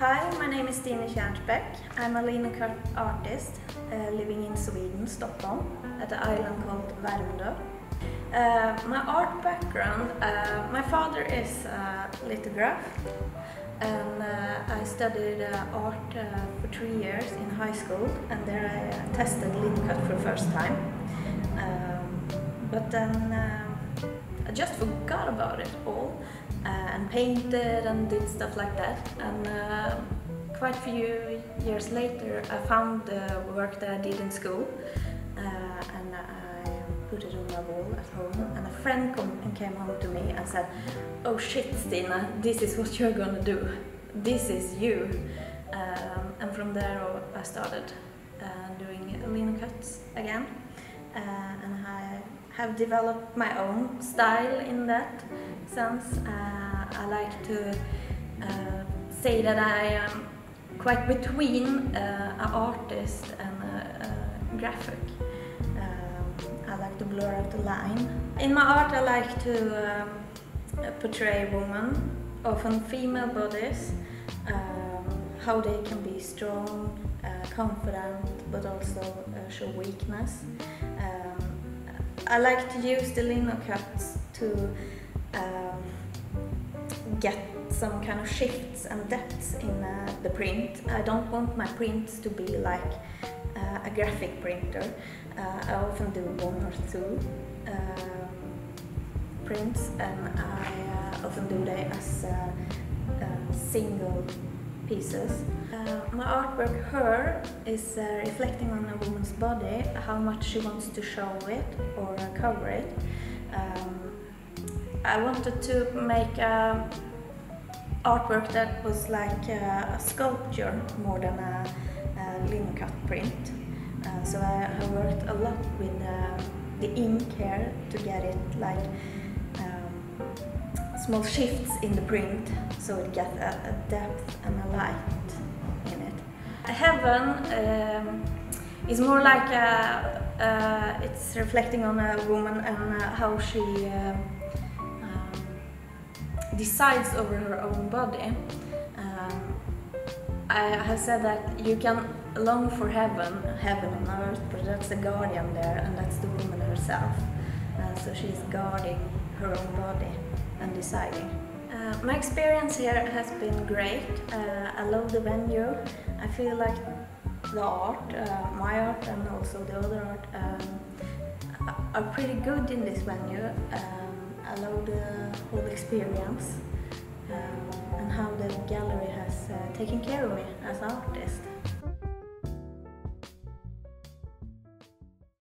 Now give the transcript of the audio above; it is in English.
Hi, my name is Stine Kärnsbeck. I'm a linocut artist uh, living in Sweden, Stockholm, at an island called Värmdö. Uh, my art background, uh, my father is a lithograph and uh, I studied uh, art uh, for three years in high school and there I tested linocut for the first time. Um, but then I just forgot about it all and painted and did stuff like that. And uh, quite a few years later, I found the work that I did in school uh, and I put it on my wall at home. And a friend came home to me and said, "Oh shit, Stina, this is what you're gonna do. This is you." Um, and from there, I started uh, doing linocuts again, uh, and I have developed my own style in that sense. Uh, I like to uh, say that I am quite between uh, an artist and a, a graphic. Um, I like to blur out the line. In my art I like to um, portray women, often female bodies, um, how they can be strong, uh, confident, but also uh, show weakness. I like to use the linocuts to um, get some kind of shifts and depths in uh, the print. I don't want my prints to be like uh, a graphic printer. Uh, I often do one or two um, prints and I uh, often do them as uh, single pieces. Uh, my artwork Her is uh, reflecting on a woman's body, how much she wants to show it or cover it. Um, I wanted to make a artwork that was like a, a sculpture more than a, a linocut print. Uh, so I, I, worked a lot with uh, the ink here to get it like small shifts in the print so it gets a, a, depth and a light in it. Heaven um, is more like a, uh, it's reflecting on a woman and uh, how she um, decides over her own body. Um, I have said that you can long for heaven, heaven on earth, but that's the guardian there, and that's the woman herself. Uh, so she's guarding her own body and deciding. Uh, my experience here has been great. Uh, I love the venue. I feel like the art, uh, my art and also the other art, um, are pretty good in this venue. Um, I love the whole experience um, and how the gallery has uh, taken care of me as an artist.